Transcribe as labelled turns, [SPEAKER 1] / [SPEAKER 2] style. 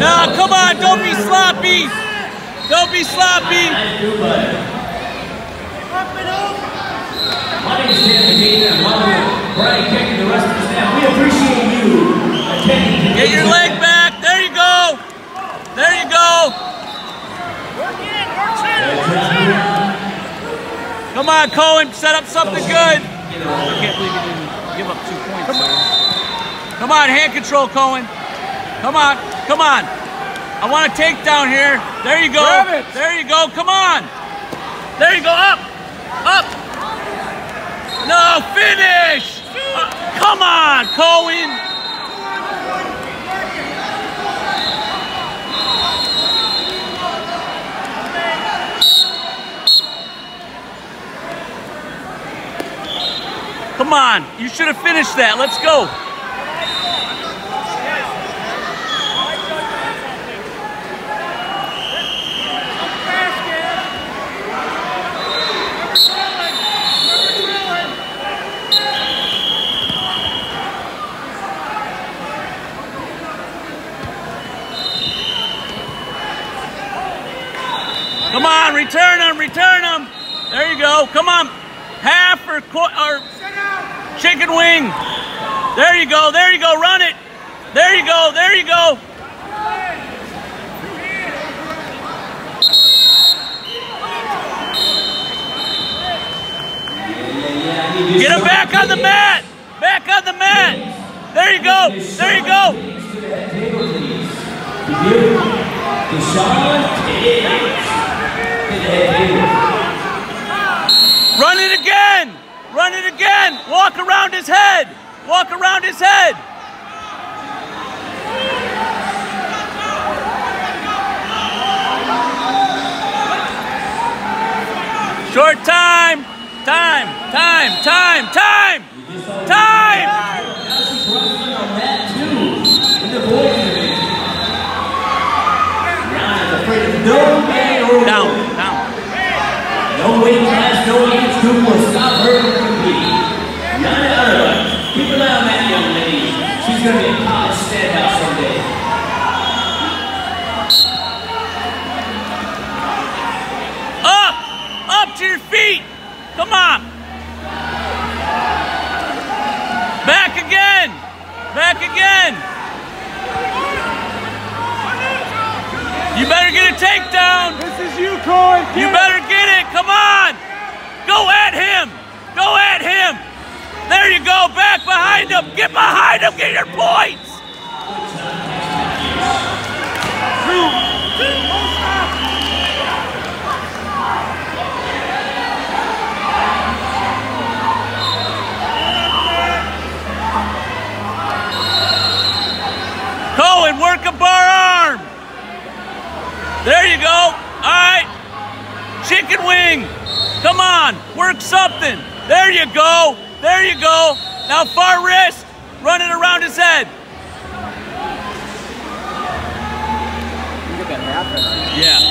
[SPEAKER 1] No, come on, don't be sloppy. Don't be sloppy.
[SPEAKER 2] My name is and the rest of the staff, we appreciate you.
[SPEAKER 1] Get your leg back. There you go. There you go. Come on, Cohen. Set up something good. I can't believe you didn't give up two points. Come on, hand control, Cohen. Come on. Come on. I want a takedown here. There you go. There you go. Come on. There you go. Up. Up. No, finish. Uh, come on, Cohen. Come on, you should have finished that. Let's go. Come on, return them, return them. There you go. Come on, half or or chicken wing. There you go. There you go. Run it. There you go. There you go. Get him back on the mat. Back on the mat. There you go. There you go.
[SPEAKER 2] Deshaun Tiggs.
[SPEAKER 1] Run it again. Run it again. Walk around his head. Walk around his head. Short time. Time. Time. Time. Time. Time. You better get a takedown.
[SPEAKER 3] This is you.
[SPEAKER 1] You
[SPEAKER 3] Get it.
[SPEAKER 1] better get it. Come on. Go at him. Go at him. There you go. Back behind him. Get behind him. Get your points. Cohen, work a bar arm. There you go. All right. Wing. Come on. Work something. There you go. There you go. Now far wrist. Run it around his head. Yeah.